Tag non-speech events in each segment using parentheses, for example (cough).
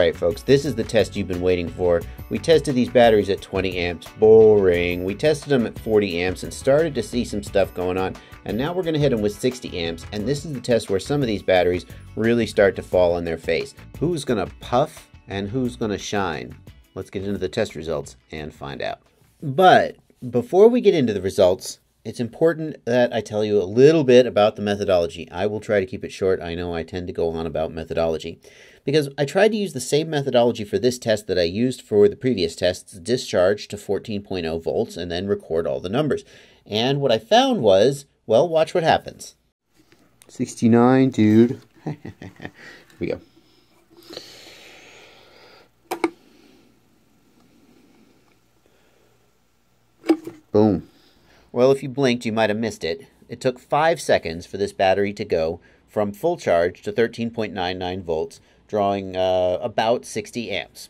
Alright folks, this is the test you've been waiting for. We tested these batteries at 20 amps, boring. We tested them at 40 amps and started to see some stuff going on. And now we're going to hit them with 60 amps, and this is the test where some of these batteries really start to fall on their face. Who's going to puff and who's going to shine? Let's get into the test results and find out. But before we get into the results, it's important that I tell you a little bit about the methodology. I will try to keep it short. I know I tend to go on about methodology because I tried to use the same methodology for this test that I used for the previous tests, discharge to 14.0 volts and then record all the numbers. And what I found was, well, watch what happens. 69, dude. (laughs) Here we go. Boom. Well, if you blinked, you might have missed it. It took 5 seconds for this battery to go from full charge to 13.99 volts, drawing uh, about 60 amps.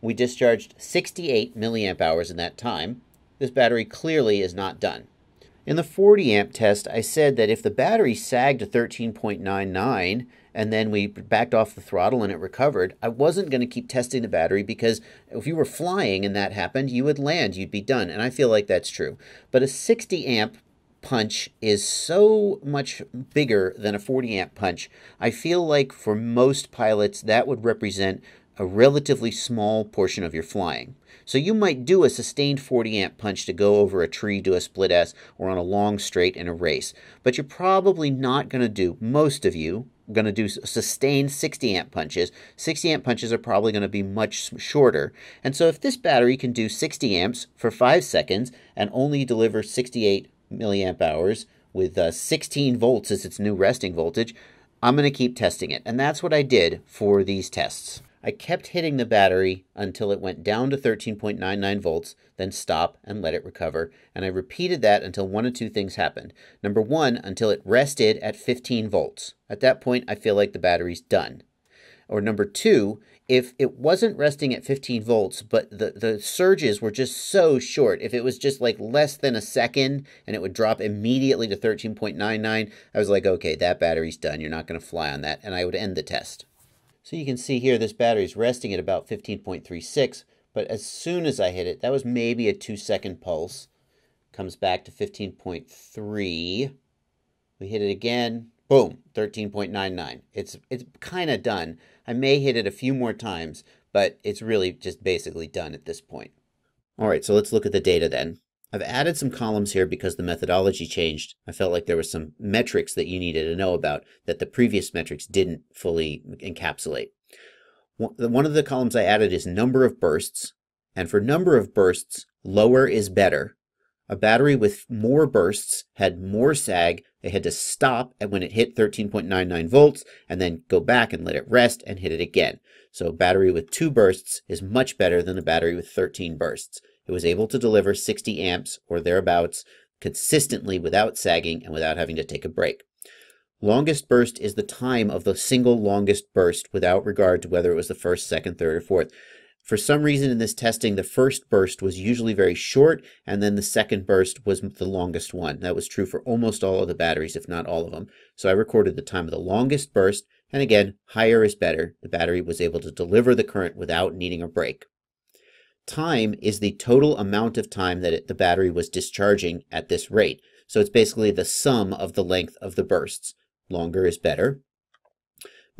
We discharged 68 milliamp hours in that time. This battery clearly is not done. In the 40 amp test, I said that if the battery sagged to 13.99 and then we backed off the throttle and it recovered, I wasn't going to keep testing the battery because if you were flying and that happened, you would land, you'd be done. And I feel like that's true. But a 60 amp punch is so much bigger than a 40 amp punch. I feel like for most pilots, that would represent a relatively small portion of your flying. So you might do a sustained 40 amp punch to go over a tree to a split S or on a long straight in a race. But you're probably not going to do, most of you, going to do sustained 60 amp punches. 60 amp punches are probably going to be much shorter. And so if this battery can do 60 amps for 5 seconds and only deliver 68 milliamp hours with uh, 16 volts as its new resting voltage, I'm going to keep testing it. And that's what I did for these tests. I kept hitting the battery until it went down to 13.99 volts, then stop and let it recover. And I repeated that until one of two things happened. Number one, until it rested at 15 volts. At that point, I feel like the battery's done. Or number two, if it wasn't resting at 15 volts, but the, the surges were just so short, if it was just like less than a second and it would drop immediately to 13.99, I was like, okay, that battery's done. You're not going to fly on that. And I would end the test. So you can see here this battery's resting at about 15.36, but as soon as I hit it, that was maybe a two second pulse. Comes back to 15.3. We hit it again, boom, 13.99. It's, it's kind of done. I may hit it a few more times, but it's really just basically done at this point. All right, so let's look at the data then. I've added some columns here because the methodology changed. I felt like there were some metrics that you needed to know about that the previous metrics didn't fully encapsulate. One of the columns I added is number of bursts, and for number of bursts, lower is better. A battery with more bursts had more sag. They had to stop at when it hit 13.99 volts and then go back and let it rest and hit it again. So a battery with two bursts is much better than a battery with 13 bursts. It was able to deliver 60 amps or thereabouts consistently without sagging and without having to take a break. Longest burst is the time of the single longest burst without regard to whether it was the first, second, third, or fourth. For some reason in this testing, the first burst was usually very short, and then the second burst was the longest one. That was true for almost all of the batteries, if not all of them. So I recorded the time of the longest burst, and again, higher is better. The battery was able to deliver the current without needing a break. Time is the total amount of time that it, the battery was discharging at this rate. So it's basically the sum of the length of the bursts. Longer is better.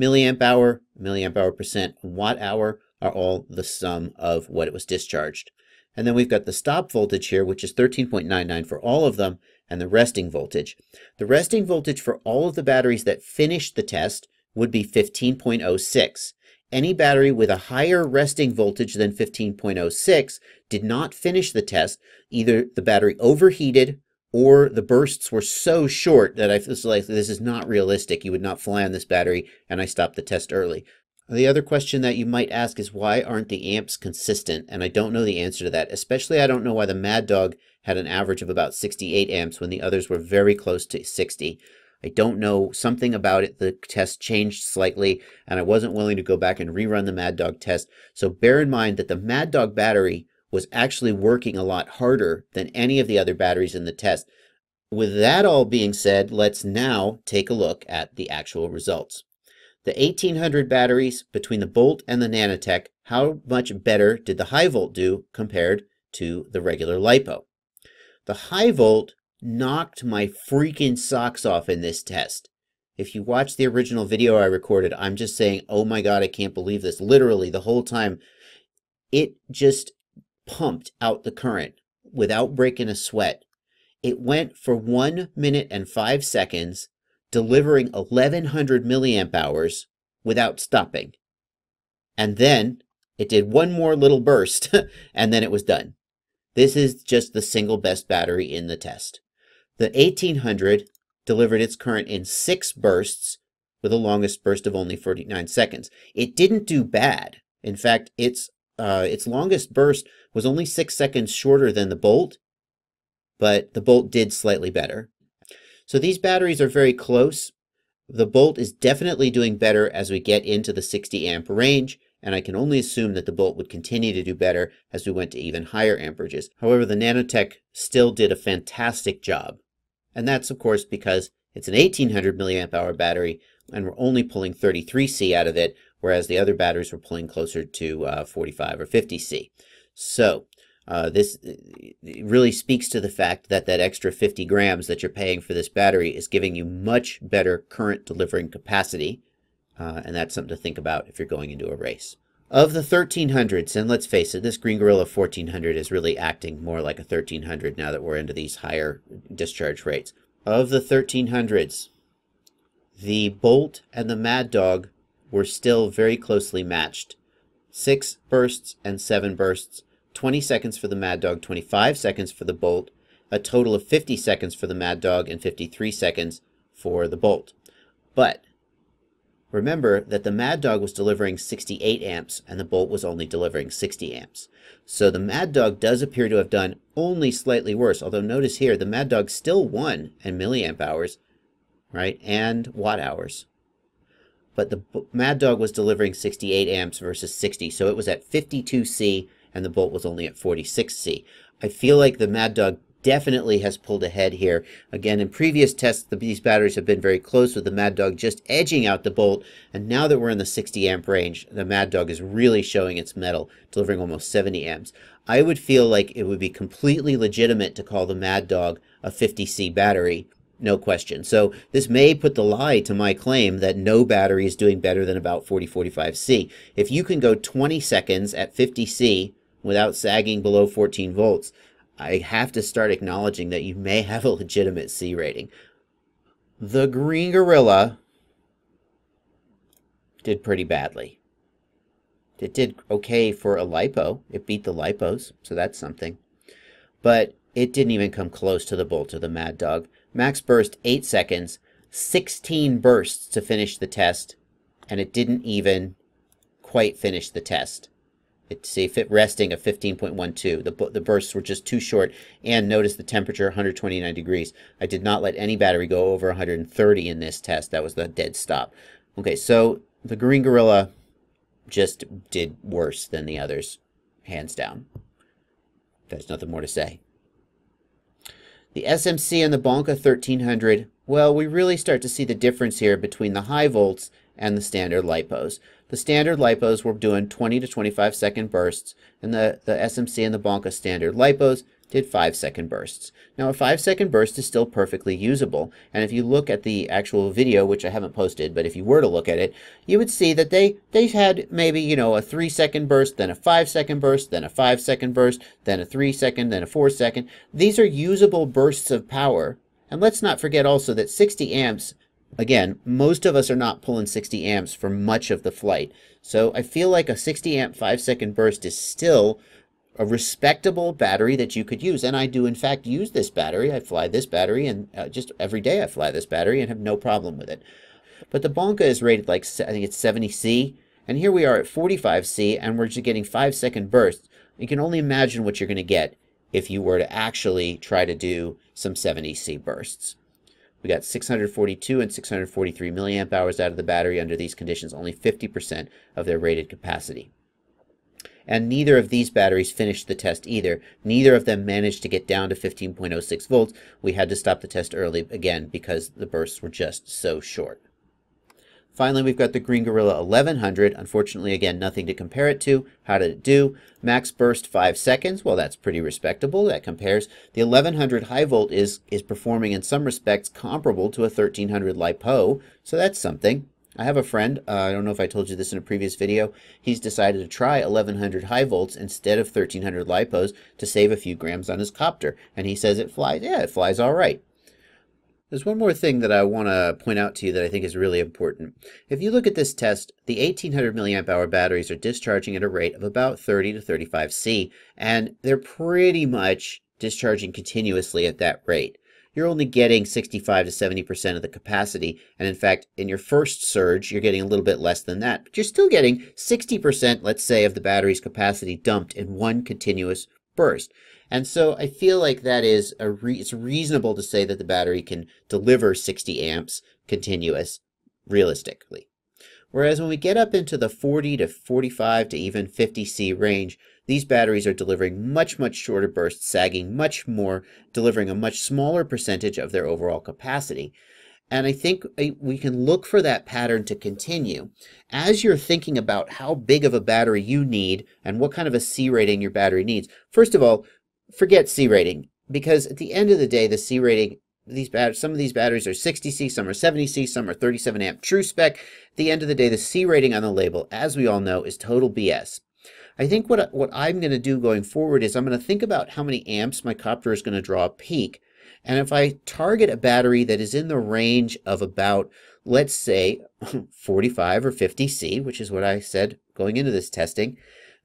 Milliamp hour, milliamp hour percent, watt hour are all the sum of what it was discharged. And then we've got the stop voltage here, which is 13.99 for all of them, and the resting voltage. The resting voltage for all of the batteries that finished the test would be 15.06 any battery with a higher resting voltage than 15.06 did not finish the test. Either the battery overheated or the bursts were so short that I feel like this is not realistic. You would not fly on this battery, and I stopped the test early. The other question that you might ask is why aren't the amps consistent? And I don't know the answer to that. Especially, I don't know why the Mad Dog had an average of about 68 amps when the others were very close to 60. I don't know, something about it, the test changed slightly, and I wasn't willing to go back and rerun the Mad Dog test. So bear in mind that the Mad Dog battery was actually working a lot harder than any of the other batteries in the test. With that all being said, let's now take a look at the actual results. The 1800 batteries between the Bolt and the Nanotech, how much better did the high volt do compared to the regular LiPo? The high volt knocked my freaking socks off in this test. If you watch the original video I recorded, I'm just saying, oh my God, I can't believe this. Literally, the whole time, it just pumped out the current without breaking a sweat. It went for one minute and five seconds, delivering 1100 milliamp hours without stopping. And then it did one more little burst, (laughs) and then it was done. This is just the single best battery in the test. The 1800 delivered its current in six bursts with a longest burst of only 49 seconds. It didn't do bad. In fact, its uh, its longest burst was only six seconds shorter than the Bolt, but the Bolt did slightly better. So these batteries are very close. The Bolt is definitely doing better as we get into the 60 amp range, and I can only assume that the Bolt would continue to do better as we went to even higher amperages. However, the Nanotech still did a fantastic job. And that's, of course, because it's an 1800 milliamp hour battery, and we're only pulling 33C out of it, whereas the other batteries were pulling closer to uh, 45 or 50C. So uh, this really speaks to the fact that that extra 50 grams that you're paying for this battery is giving you much better current delivering capacity, uh, and that's something to think about if you're going into a race. Of the 1300s, and let's face it, this Green Gorilla 1400 is really acting more like a 1300 now that we're into these higher discharge rates. Of the 1300s, the Bolt and the Mad Dog were still very closely matched. Six bursts and seven bursts, 20 seconds for the Mad Dog, 25 seconds for the Bolt, a total of 50 seconds for the Mad Dog and 53 seconds for the Bolt. But Remember that the Mad Dog was delivering 68 amps and the Bolt was only delivering 60 amps. So the Mad Dog does appear to have done only slightly worse, although notice here the Mad Dog still won in milliamp hours, right, and watt hours. But the Mad Dog was delivering 68 amps versus 60, so it was at 52C and the Bolt was only at 46C. I feel like the Mad Dog definitely has pulled ahead here. Again, in previous tests, the, these batteries have been very close with the Mad Dog just edging out the Bolt. And now that we're in the 60 amp range, the Mad Dog is really showing its mettle, delivering almost 70 amps. I would feel like it would be completely legitimate to call the Mad Dog a 50C battery, no question. So this may put the lie to my claim that no battery is doing better than about 40, 45C. If you can go 20 seconds at 50C without sagging below 14 volts, I have to start acknowledging that you may have a legitimate C rating. The Green Gorilla did pretty badly. It did okay for a lipo. It beat the lipos, so that's something. But it didn't even come close to the Bolt or the Mad Dog. Max burst 8 seconds, 16 bursts to finish the test, and it didn't even quite finish the test. It, see, fit resting of 15.12. The, the bursts were just too short. And notice the temperature, 129 degrees. I did not let any battery go over 130 in this test. That was the dead stop. Okay, so the Green Gorilla just did worse than the others, hands down. There's nothing more to say. The SMC and the Bonka 1300, well, we really start to see the difference here between the high volts and the standard lipos. The standard lipos were doing 20 to 25 second bursts, and the, the SMC and the Bonka standard lipos did 5 second bursts. Now a 5 second burst is still perfectly usable, and if you look at the actual video, which I haven't posted, but if you were to look at it, you would see that they, they had maybe, you know, a 3 second burst, then a 5 second burst, then a 5 second burst, then a 3 second, then a 4 second. These are usable bursts of power, and let's not forget also that 60 amps Again, most of us are not pulling 60 amps for much of the flight. So I feel like a 60 amp 5 second burst is still a respectable battery that you could use. And I do, in fact, use this battery. I fly this battery, and uh, just every day I fly this battery and have no problem with it. But the Bonka is rated like, I think it's 70C. And here we are at 45C, and we're just getting 5 second bursts. You can only imagine what you're going to get if you were to actually try to do some 70C bursts. We got 642 and 643 milliamp hours out of the battery under these conditions, only 50% of their rated capacity. And neither of these batteries finished the test either. Neither of them managed to get down to 15.06 volts. We had to stop the test early again because the bursts were just so short. Finally, we've got the Green Gorilla 1100. Unfortunately, again, nothing to compare it to. How did it do? Max burst 5 seconds. Well, that's pretty respectable. That compares. The 1100 high volt is, is performing in some respects comparable to a 1300 LiPo, so that's something. I have a friend, uh, I don't know if I told you this in a previous video, he's decided to try 1100 high volts instead of 1300 LiPos to save a few grams on his copter. And he says it flies, yeah, it flies all right. There's one more thing that I want to point out to you that I think is really important. If you look at this test, the 1800 milliamp hour batteries are discharging at a rate of about 30 to 35 C, and they're pretty much discharging continuously at that rate. You're only getting 65 to 70% of the capacity, and in fact, in your first surge, you're getting a little bit less than that, but you're still getting 60%, let's say, of the battery's capacity dumped in one continuous burst. And so I feel like that is a re- it's reasonable to say that the battery can deliver 60 amps continuous realistically. Whereas when we get up into the 40 to 45 to even 50 C range, these batteries are delivering much, much shorter bursts, sagging much more, delivering a much smaller percentage of their overall capacity. And I think uh, we can look for that pattern to continue. As you're thinking about how big of a battery you need and what kind of a C rating your battery needs, first of all, forget C rating because at the end of the day, the C rating these batteries, some of these batteries are 60C, some are 70C, some are 37 amp true spec. At the end of the day, the C rating on the label, as we all know, is total BS. I think what, what I'm going to do going forward is I'm going to think about how many amps my copter is going to draw peak. And if I target a battery that is in the range of about, let's say, (laughs) 45 or 50C, which is what I said going into this testing,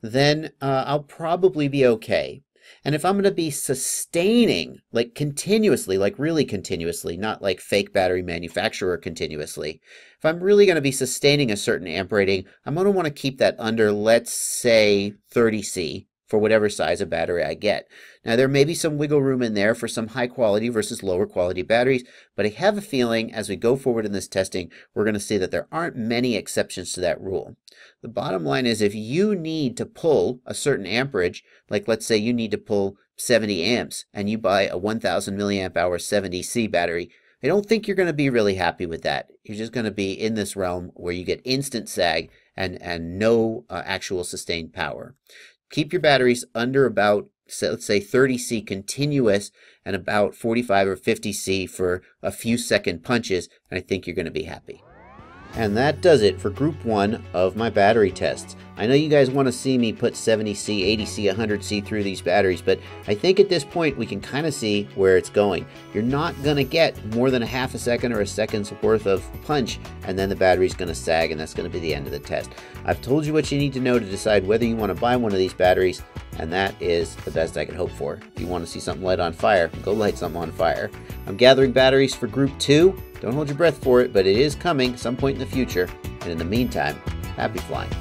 then uh, I'll probably be okay. And if I'm going to be sustaining, like continuously, like really continuously, not like fake battery manufacturer continuously, if I'm really going to be sustaining a certain amp rating, I'm going to want to keep that under, let's say, 30C for whatever size of battery I get. Now, there may be some wiggle room in there for some high quality versus lower quality batteries, but I have a feeling as we go forward in this testing, we're going to see that there aren't many exceptions to that rule. The bottom line is if you need to pull a certain amperage, like let's say you need to pull 70 amps and you buy a 1000 milliamp hour 70C battery, I don't think you're going to be really happy with that. You're just going to be in this realm where you get instant sag and, and no uh, actual sustained power. Keep your batteries under about, let's say 30C continuous and about 45 or 50C for a few second punches, and I think you're going to be happy. And that does it for group one of my battery tests. I know you guys want to see me put 70C, 80C, 100C through these batteries, but I think at this point we can kind of see where it's going. You're not going to get more than a half a second or a second's worth of punch, and then the battery's going to sag, and that's going to be the end of the test. I've told you what you need to know to decide whether you want to buy one of these batteries, and that is the best I can hope for. If you want to see something light on fire, go light something on fire. I'm gathering batteries for group two. Don't hold your breath for it, but it is coming some point in the future. And in the meantime, happy flying.